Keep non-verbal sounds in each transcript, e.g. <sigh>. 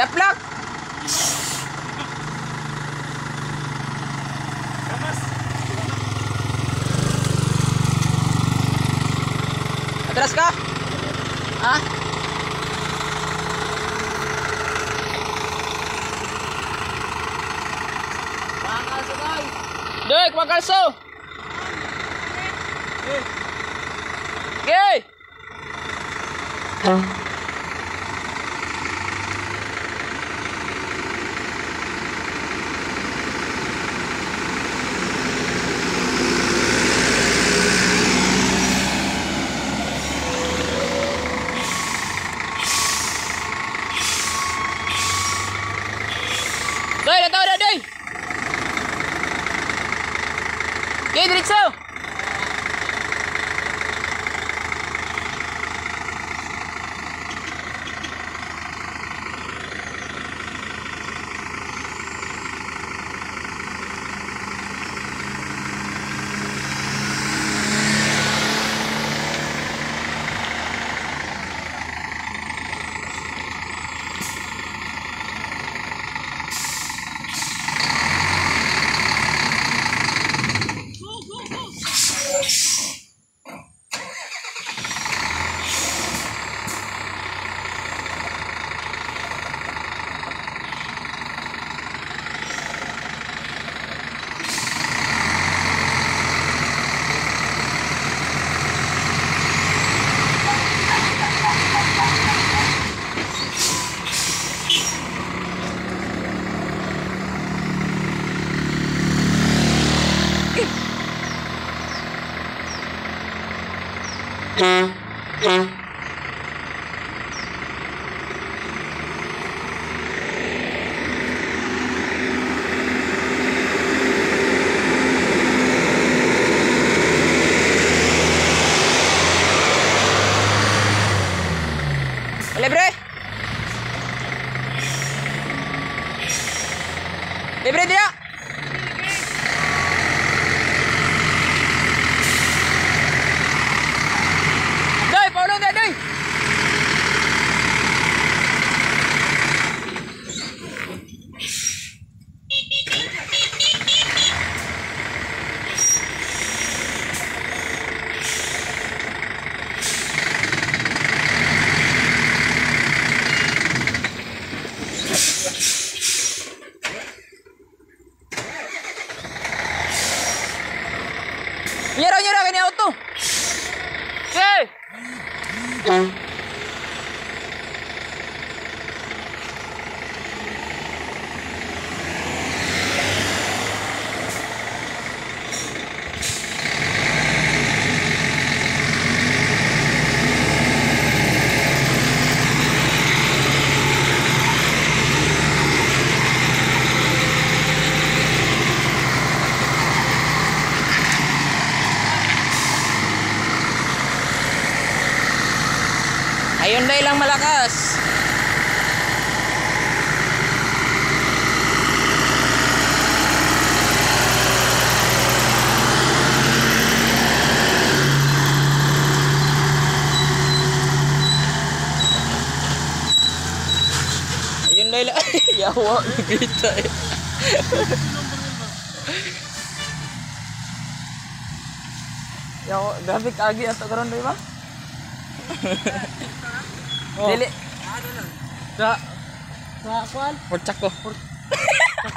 The plug. Atras ka? Ha? Ah? Dek, makalso. Okay. Eh. Okay. Huh? берите Lebre! Lebre là! Mm-hmm. Ayun day lang malakas. Ayun day lang. <laughs> Yawa, kita eh. <laughs> Yawa, grabe kagi ato karon ba? <laughs> Oh. Dili. Sa <laughs> sa kwan. Porchak ko.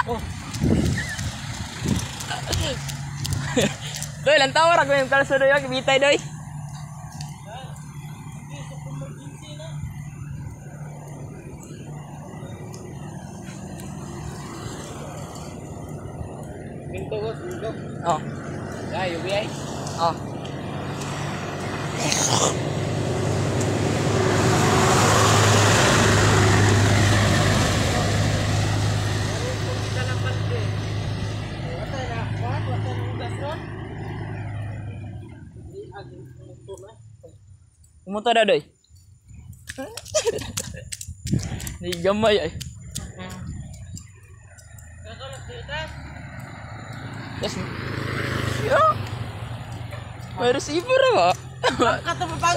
Oh. Doy, lang tawar ako yung kalso doy, kibitay doy. Minto ko, minto. Oh, Ya, UBI. oh. Umut ada doi. <laughs> Ni jamai ya. Yes. Ya. Baru sibur apa? Kata bapak.